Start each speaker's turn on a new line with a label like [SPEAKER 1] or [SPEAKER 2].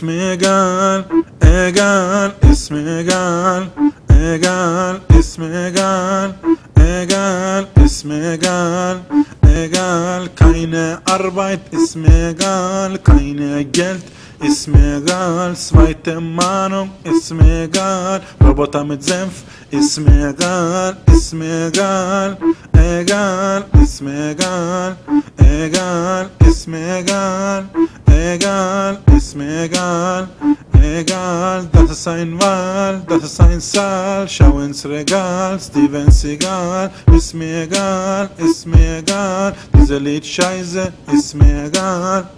[SPEAKER 1] اسمي قال اقال اسمي قال اقال اسمي قال اقال اسمي قال اقال keine Arbeit اسمي قال keine Geld اسمي قال zweite Mahnung اسمي قال Roboter mit Senf اسمي قال اسمي قال egal اسمي قال egal اسمي قال egal ist mir egal, egal, das ist ein Wahl, das ist ein Saal, schau ins Regal, Steven Seagal, ist mir egal, ist mir egal, diese Lied scheiße, ist mir egal.